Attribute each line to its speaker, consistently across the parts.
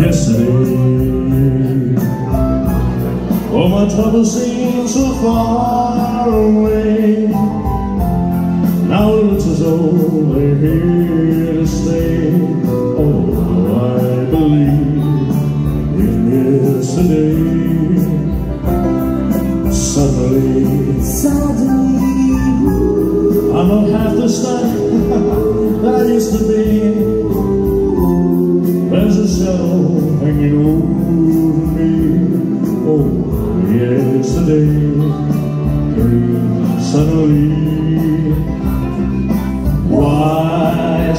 Speaker 1: yesterday. Oh, my trouble seems so far.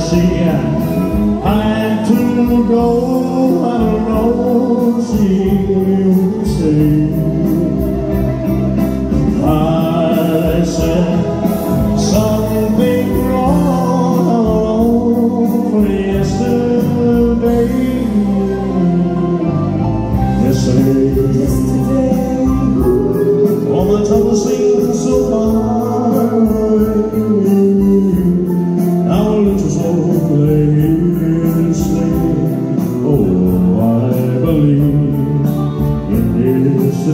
Speaker 1: see, I'm to go.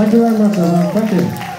Speaker 1: ありがとうごまし。